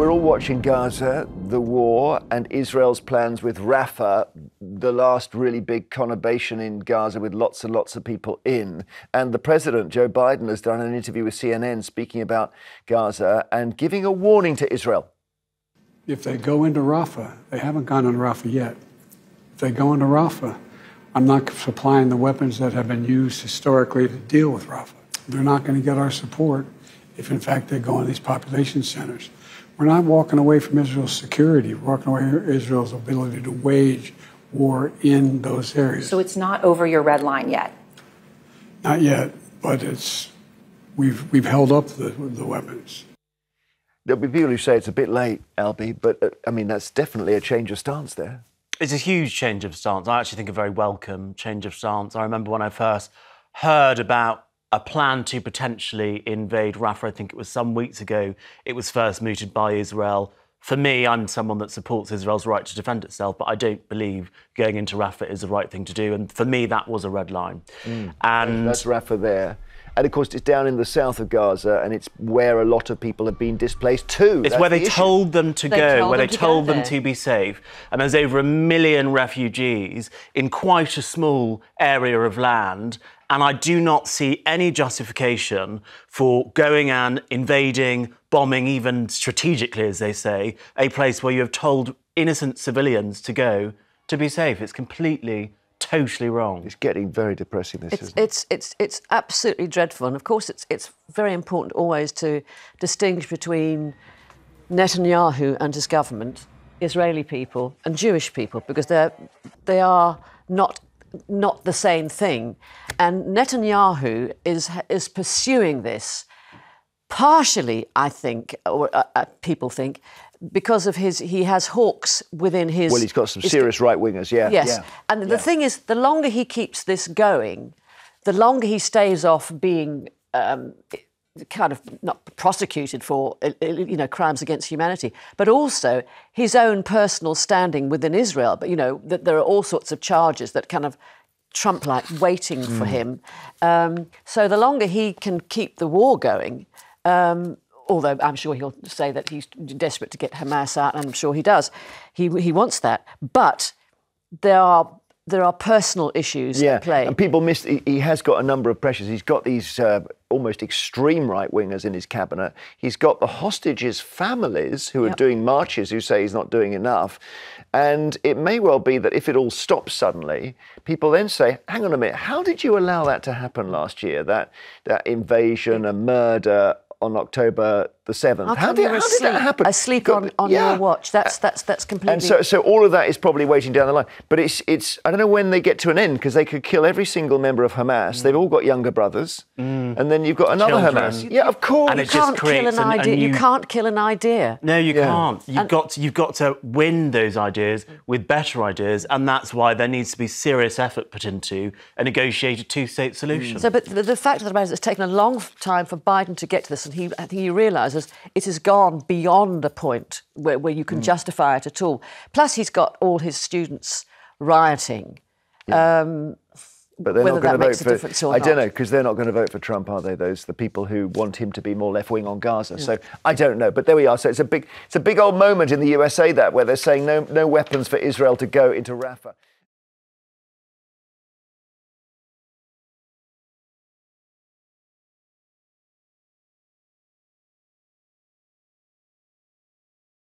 We're all watching Gaza, the war, and Israel's plans with Rafah, the last really big conurbation in Gaza with lots and lots of people in. And the president, Joe Biden, has done an interview with CNN speaking about Gaza and giving a warning to Israel. If they go into Rafah, they haven't gone into Rafah yet. If they go into Rafah, I'm not supplying the weapons that have been used historically to deal with Rafah. They're not going to get our support if, in fact, they go in these population centers. We're not walking away from Israel's security. We're walking away from Israel's ability to wage war in those areas. So it's not over your red line yet? Not yet, but it's we've we've held up the, the weapons. There'll be people who say it's a bit late, Albie, but uh, I mean that's definitely a change of stance there. It's a huge change of stance. I actually think a very welcome change of stance. I remember when I first heard about a plan to potentially invade Rafah. I think it was some weeks ago. It was first mooted by Israel. For me, I'm someone that supports Israel's right to defend itself, but I don't believe going into Rafah is the right thing to do. And for me, that was a red line. Mm. And that's Rafah there. And of course, it's down in the south of Gaza, and it's where a lot of people have been displaced too. It's That's where they the told them to They go, where them they to told them to be safe. And there's over a million refugees in quite a small area of land. And I do not see any justification for going and invading, bombing, even strategically, as they say, a place where you have told innocent civilians to go to be safe. It's completely, totally wrong. It's getting very depressing. This It's, isn't it? it's, it's, it's absolutely dreadful. And of course, it's, it's very important always to distinguish between Netanyahu and his government, Israeli people, and Jewish people, because they're, they are not, not the same thing. And Netanyahu is, is pursuing this partially, I think, or uh, uh, people think, because of his, he has hawks within his. well, he's got some his- serious right wingers. Yeah. Yes. Yeah. And the thing is, the longer he keeps this going, the longer he stays off being um, kind of not prosecuted for uh, uh, you know crimes against humanity, but also his own personal standing within Israel. But you know that there are all sorts of charges that kind of Trump like waiting for him. Um, so the longer he can keep the war going. Um, although I'm sure he'll say that he's desperate to get Hamas out, and I'm sure he does. He, he wants that. But there are there are personal issues Yeah, at play. and people miss. He, he has got a number of pressures. He's got these uh, almost extreme right wingers in his cabinet. He's got the hostages' families who are Yep. doing marches who say he's not doing enough. And it may well be that if it all stops suddenly, people then say, "Hang on a minute, how did you allow that to happen last year? That that invasion and murder." On October the seventh, How how, did, you're how did that happen? asleep Got- on, on yeah. your watch? That's that's that's completely. And so, so all of that is probably waiting down the line. But it's, it's I don't know when they get to an end because they could kill every single member of Hamas. Mm. They've all got younger brothers, mm. and then you've got another Children. Hamas. Yeah, of course. And you it just can't kill an an- a idea. You can't kill an idea. No, you Yeah. can't. You've got to, you've got to win those ideas with better ideas, and that's why there needs to be serious effort put into a negotiated two-state solution. So, but the, the fact of the matter is, it's taken a long time for Biden to get to this, and he, I think he it has gone beyond a point where, where you can Hmm. justify it at all. Plus, he's got all his students rioting. Um, but they're whether not going to vote for. I don't know because they're not going to vote for Trump, are they? Those the people who want him to be more left wing on Gaza. So I don't know. But there we are. So it's a big, it's a big old moment in the USA that where they're saying no, no weapons for Israel to go into Rafah.